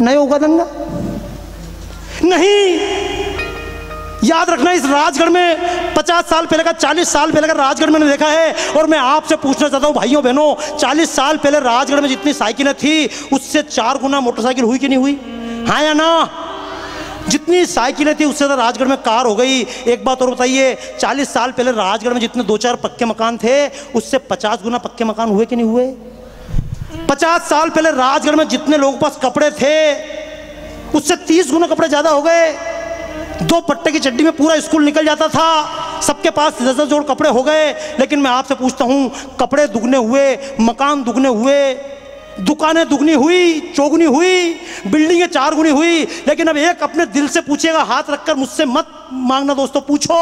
नहीं होगा दंगा। नहीं, याद रखना, इस राजगढ़ में 50 साल पहले का 40 साल पहले का राजगढ़ मैंने देखा है, और मैं आपसे पूछना चाहता हूँ, भाइयों, बहनों 40 साल पहले राजगढ़ में जितनी साइकिलें थी, उससे चार गुना मोटरसाइकिल हुई कि नहीं हुई? हाँ या ना? जितनी साइकिलें थी, उससे तो राजगढ़ में कार हो गई। एक बात और बताइए 40 साल पहले राजगढ़ में जितने दो चार पक्के मकान थे, उससे 50 गुना पक्के मकान हुए कि नहीं हुए? 50 साल पहले राजगढ़ में जितने लोगों पास कपड़े थे, उससे 30 गुना कपड़े ज़्यादा हो गए। दो पट्टे की चड्डी में पूरा स्कूल निकल जाता था। सबके पास दस दस जोड़ कपड़े हो गए। लेकिन मैं आपसे पूछता हूँ, कपड़े दुगने हुए, मकान दुगने हुए, दुकानें दुगनी हुई, चौगुनी हुई, बिल्डिंगें चार गुनी हुई। लेकिन अब एक अपने दिल से पूछेगा हाथ रखकर मुझसे मत मांगना दोस्तों, पूछो।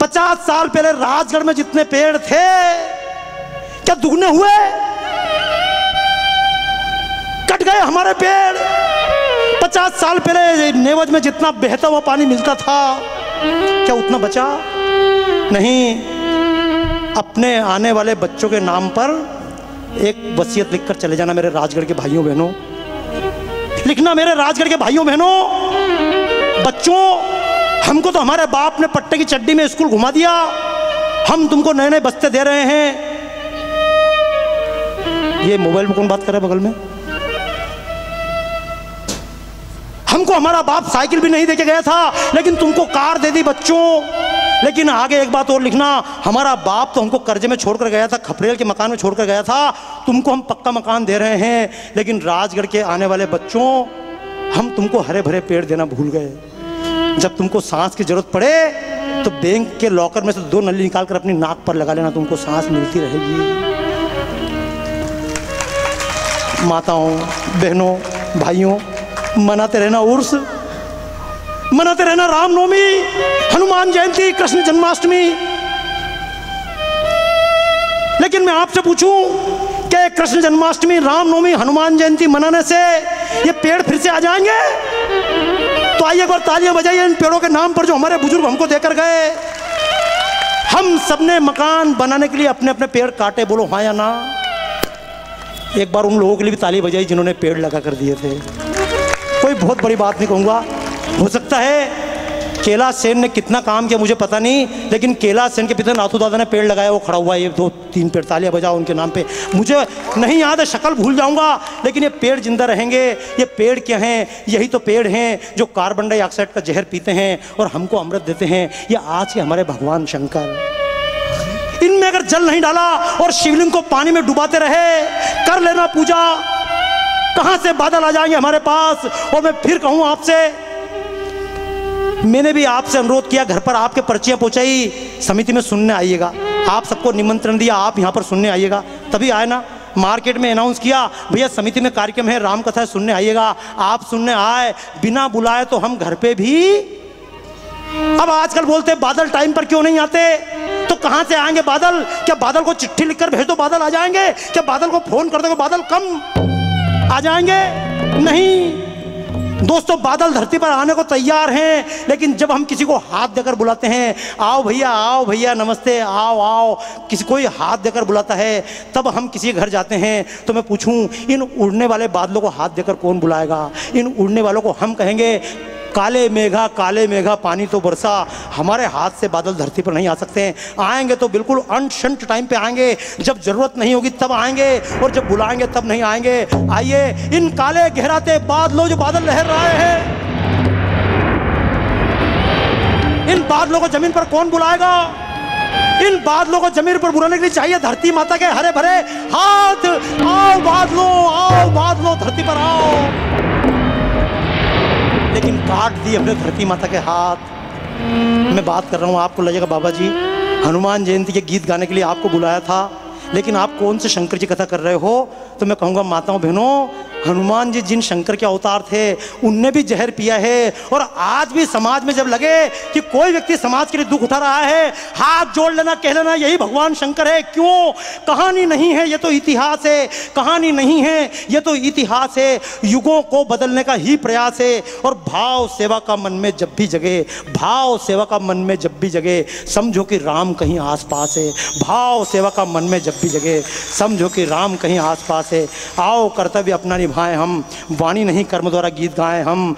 पचास साल पहले राजगढ़ में जितने पेड़ थे, क्या दुगने हुए? हमारे पेड़। पचास साल पहले नेवज में जितना बहता हुआ पानी मिलता था, क्या उतना बचा? नहीं। अपने आने वाले बच्चों के नाम पर एक वसीयत लिखकर चले जाना मेरे राजगढ़ के भाइयों बहनों। लिखना मेरे राजगढ़ के भाइयों बहनों, बच्चों, हमको तो हमारे बाप ने पट्टे की चड्डी में स्कूल घुमा दिया। हम तुमको नए नए बस्ते दे रहे हैं। ये मोबाइल में कौन बात कर रहा है बगल में? हमको हमारा बाप साइकिल भी नहीं देके गया था, लेकिन तुमको कार दे दी बच्चों। लेकिन आगे एक बात और लिखना, हमारा बाप तो हमको कर्जे में छोड़कर गया था, खपरेल के मकान में छोड़कर गया था, तुमको हम पक्का मकान दे रहे हैं, लेकिन राजगढ़ के आने वाले बच्चों, हम तुमको हरे भरे पेड़ देना भूल गए। जब तुमको सांस की ज़रूरत पड़े तो बैंक के लॉकर में से दो नली निकाल कर अपनी नाक पर लगा लेना, तुमको सांस मिलती रहेगी। माताओं, बहनों, भाइयों मनाते रहना उर्स, मनाते रहना रामनवमी, हनुमान जयंती, कृष्ण जन्माष्टमी। लेकिन मैं आपसे पूछूँ कि कृष्ण जन्माष्टमी, रामनवमी, हनुमान जयंती मनाने से ये पेड़ फिर से आ जाएँगे? तो आइए एक बार तालियाँ बजाइए इन पेड़ों के नाम पर जो हमारे बुज़ुर्ग हमको देकर गए। हम सबने मकान बनाने के लिए अपने अपने पेड़ काटे, बोलो हाँ या ना? एक बार उन लोगों के लिए भी ताली बजाई जिन्होंने पेड़ लगा कर दिए थे। बहुत बड़ी बात नहीं कहूँगा। हो सकता है केला सेन ने कितना काम किया, मुझे पता नहीं, लेकिन केला सेन के पिता नाथू दादा ने पेड़ लगाया, वो खड़ा हुआ है ये दो, तीन पेड़ तालियाँ बजाओ उनके नाम पे। मुझे नहीं याद है, शक्ल भूल जाऊँगा, लेकिन ये पेड़ ज़िंदा रहेंगे, ये पेड़ क्या हैं? यही तो पेड़ हैं जो कार्बन डाइऑक्साइड का जहर पीते हैं और हमको अमृत देते हैं। ये आज के हमारे भगवान शंकर इनमें अगर जल नहीं डाला और शिवलिंग को पानी में डुबाते रहे, कर लेना पूजा। कहाँ से बादल आ जाएँगे हमारे पास? और मैं फिर कहूँ आपसे, मैंने भी आपसे अनुरोध किया, घर पर आपके पर्चियाँ पहुंचाई, समिति में सुनने आइएगा। आप सबको निमंत्रण दिया, आप यहाँ पर सुनने आइएगा। तभी आए ना, मार्केट में अनाउंस किया, भैया, समिति में कार्यक्रम है राम कथा सुनने आइएगा। आप सुनने आए, बिना बुलाए तो हम घर पे भी अब आजकल बोलते बादल टाइम पर क्यों नहीं आते? तो कहाँ से आएँगे बादल? क्या बादल को चिट्ठी लिखकर भेज दो, बादल आ जाएँगे? क्या बादल को फ़ोन कर दो बादल कम आ जाएँगे। नहीं, दोस्तों, बादल धरती पर आने को तैयार हैं, लेकिन जब हम किसी को हाथ देकर बुलाते हैं, आओ भैया आओ भैया, नमस्ते, आओ आओ, किसी कोई हाथ देकर बुलाता है, तब हम किसी के घर जाते हैं तो मैं पूछूँ, इन उड़ने वाले बादलों को हाथ देकर कौन बुलाएगा? इन उड़ने वालों को हम कहेंगे काले मेघा काले मेघा, पानी तो बरसा। हमारे हाथ से बादल धरती पर नहीं आ सकते हैं। आएँगे तो बिल्कुल अनशंट टाइम पे आएँगे। जब ज़रूरत नहीं होगी तब आएँगे। और जब बुलाएँगे तब नहीं आएँगे। आइए, इन काले गहराते बादलों, जो बादल लहर रहे हैं। इन बादलों को ज़मीन पर कौन बुलाएगा? इन बादलों को ज़मीन पर बुलाने के लिए चाहिए धरती माता के हरे भरे हाथ। आओ बादलों आओ बादलों, धरती पर आओ। काट दी अपने धरती माता के हाथ। मैं बात कर रहा हूँ, आपको लगेगा बाबा जी, हनुमान जयंती के गीत गाने के लिए आपको बुलाया था, लेकिन आप कौन से शंकर जी कथा कर रहे हो? तो मैं कहूँगा, माताओं, बहनों हनुमान जी जिन शंकर के अवतार थे, उनने भी जहर पिया है। और आज भी समाज में जब लगे कि कोई व्यक्ति समाज के लिए दुख उठा रहा है, हाथ जोड़ लेना, कह लेना, यही भगवान शंकर है, क्यों? कहानी नहीं है, ये तो इतिहास है। कहानी नहीं है, ये तो इतिहास है। युगों को बदलने का ही प्रयास है। और भाव सेवा का मन में जब भी जगे, भाव सेवा का मन में जब भी जगे, समझो कि राम कहीं आसपास है। भाव सेवा का मन में जब भी जगे, समझो कि राम कहीं आसपास है। आओ कर्तव्य अपना निभा निभाएँ हम वाणी नहीं कर्म द्वारा गीत गाएँ हम